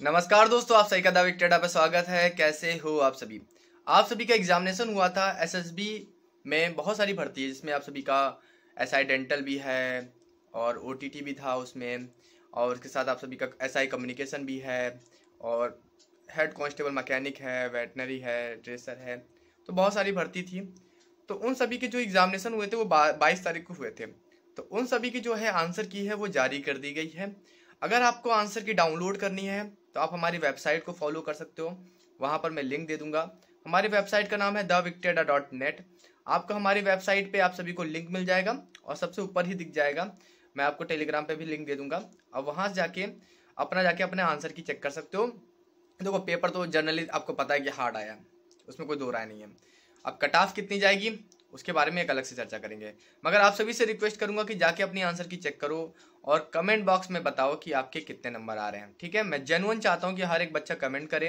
नमस्कार दोस्तों, आप सही का दाविक टेडा पे स्वागत है। कैसे हो आप सभी? आप सभी का एग्जामिनेशन हुआ था एसएसबी में बहुत सारी भर्ती है, जिसमें आप सभी का एसआई डेंटल भी है और ओटीटी भी था उसमें, और उसके साथ आप सभी का एसआई कम्युनिकेशन भी है, और हेड कांस्टेबल मैकेनिक है वेटनरी है ड्रेसर है तो बहुत सारी भर्ती थी। तो उन सभी के जो एग्जामिनेशन हुए थे, वो बाईस तारीख को हुए थे। तो उन सभी की जो है आंसर की है, वो जारी कर दी गई है। अगर आपको आंसर की डाउनलोड करनी है तो आप हमारी वेबसाइट को फॉलो कर सकते हो। वहाँ पर मैं लिंक दे दूँगा। हमारी वेबसाइट का नाम है द विक्टेडा डॉट नेट आपको हमारी वेबसाइट पे आप सभी को लिंक मिल जाएगा और सबसे ऊपर ही दिख जाएगा। मैं आपको टेलीग्राम पे भी लिंक दे दूँगा। अब वहाँ से जाके, अपना जाके अपने आंसर की चेक कर सकते हो। देखो, पेपर तो जनरली आपको पता है कि हार्ड आया उसमें कोई दो राय नहीं है। अब कट ऑफ़ कितनी जाएगी? उसके बारे में एक अलग से चर्चा करेंगे। मगर आप सभी से रिक्वेस्ट करूँगा कि जाके अपनी आंसर की चेक करो और कमेंट बॉक्स में बताओ कि आपके कितने नंबर आ रहे हैं, ठीक है? मैं जेनुअन चाहता हूँ कि हर एक बच्चा कमेंट करे,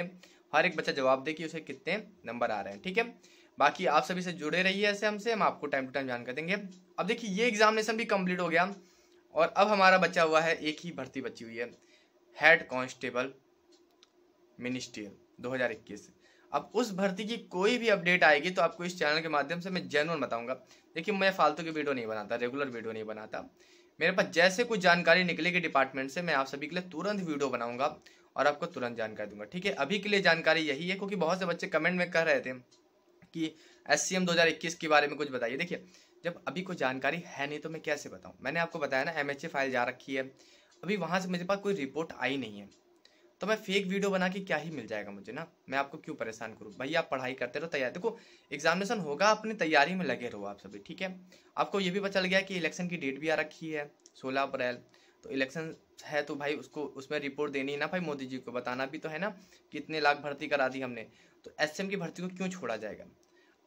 हर एक बच्चा जवाब दे कि उसे कितने नंबर आ रहे हैं, ठीक है? बाकी आप सभी से जुड़े रहिए ऐसे हमसे, हम आपको टाइम टू टाइम जानकारी देंगे। अब देखिए, ये एग्जामिनेशन भी कंप्लीट हो गया और अब हमारा बच्चा हुआ है, एक ही भर्ती बची हुई है हेड कांस्टेबल मिनिस्ट्रियल 2021 अब उस भर्ती की कोई भी अपडेट आएगी तो आपको इस चैनल के माध्यम से मैं जेनुअन बताऊँगा। देखिए, मैं फालतू की वीडियो नहीं बनाता रेगुलर वीडियो नहीं बनाता। मेरे पास जैसे कुछ जानकारी निकलेगी डिपार्टमेंट से, मैं आप सभी के लिए तुरंत वीडियो बनाऊँगा और आपको तुरंत जानकारी दूँगा। ठीक है, अभी के लिए जानकारी यही है, क्योंकि बहुत से बच्चे कमेंट में कह रहे थे कि एस सी के बारे में कुछ बताइए। देखिए, जब अभी कोई जानकारी है नहीं तो मैं कैसे बताऊँ? मैंने आपको बताया ना एमएचए फ़ाइल जा रखी है। अभी वहाँ से मेरे पास कोई रिपोर्ट आई नहीं है। तो मैं फेक वीडियो बना के क्या ही मिल जाएगा मुझे ना? मैं आपको क्यों परेशान करूँ? भाई, आप पढ़ाई करते रहो, तैयार। देखो एग्जामिनेशन होगा, अपनी तैयारी में लगे रहो आप सभी, ठीक है? आपको ये भी पता चल गया कि इलेक्शन की डेट भी आ रखी है, सोलह अप्रैल। तो इलेक्शन है तो भाई, उसको, उसमें रिपोर्ट देनी है ना भाई मोदी जी को, बताना भी तो है ना, कितने लाख भर्ती करा दी हमने। तो एस की भर्ती को क्यों छोड़ा जाएगा?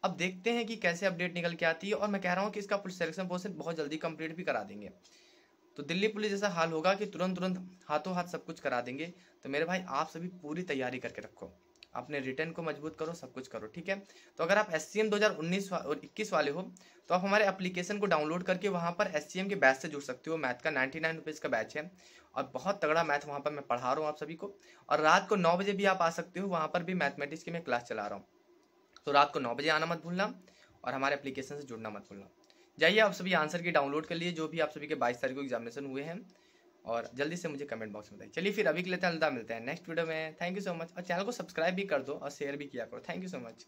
अब देखते हैं कि कैसे अपडेट निकल के आती है, और मैं कह रहा हूँ कि इसका सिलेक्शन प्रोसेस बहुत जल्दी कंप्लीट भी करा देंगे। तो दिल्ली पुलिस जैसा हाल होगा कि तुरंत तुरंत हाथों हाथ सब कुछ करा देंगे। तो मेरे भाई, आप सभी पूरी तैयारी करके रखो। अपने रिटर्न को मज़बूत करो, सब कुछ करो, ठीक है? तो अगर आप एस सी एम दो हज़ार उन्नीस और इक्कीस वाले हो तो आप हमारे एप्लीकेशन को डाउनलोड करके वहाँ पर एस सी एम के बैच से जुड़ सकते हो। मैथ का नाइन्टी नाइन रुपीज़ का बैच है। और बहुत तगड़ा मैथ वहाँ पर मैं पढ़ा रहा हूँ आप सभी को। और रात को नौ बजे भी आप आ सकते हो। वहाँ पर भी मैथमेटिक्स की मैं क्लास चला रहा हूँ। तो रात को नौ बजे आना मत भूलना और हमारे एप्लीकेशन से जुड़ना मत भूलना। जाइए, आप सभी आंसर की डाउनलोड कर लिए जो भी आप सभी के बाईस तारीख को एग्जामिनेशन हुए हैं। और जल्दी से मुझे कमेंट बॉक्स में बताइए। चलिए फिर अभी के लिए अलदा मिलते हैं नेक्स्ट वीडियो में। थैंक यू सो मच और चैनल को सब्सक्राइब भी कर दो और शेयर भी किया करो। Thank you so much